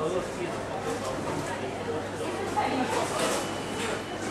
Thank you.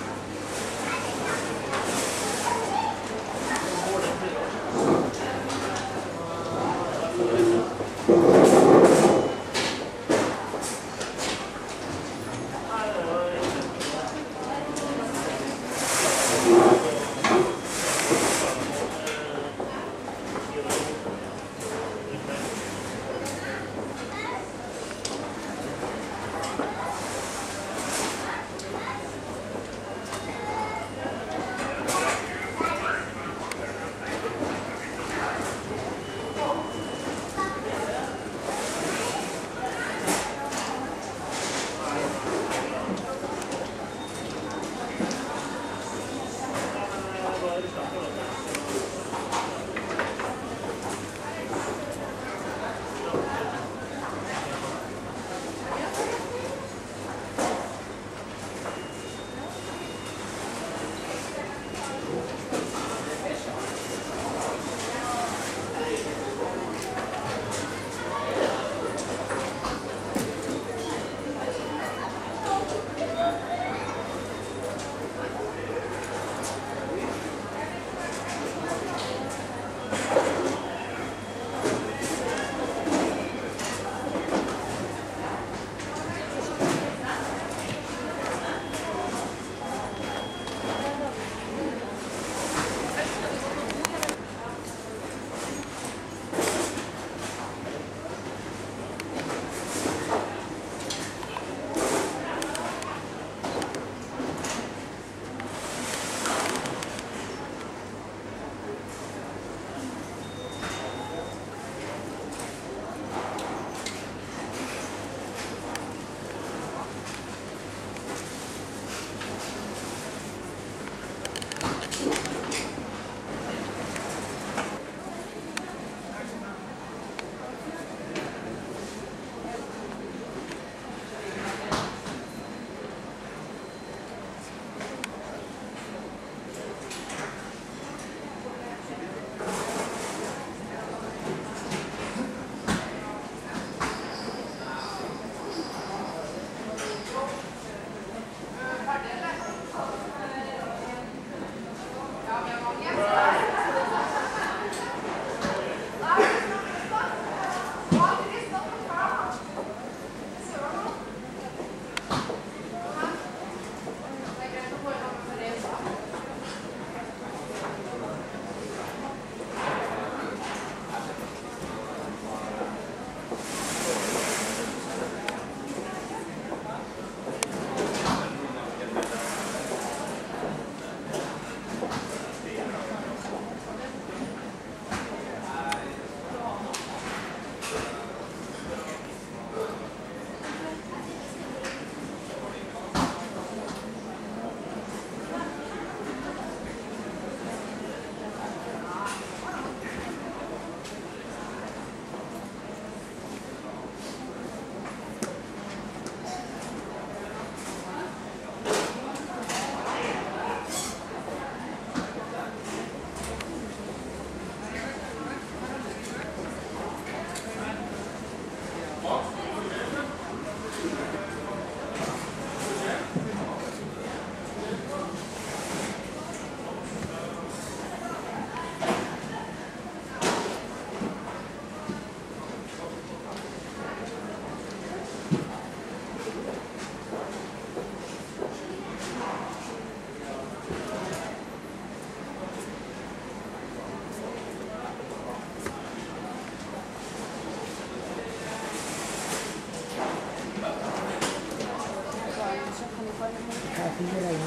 Gracias.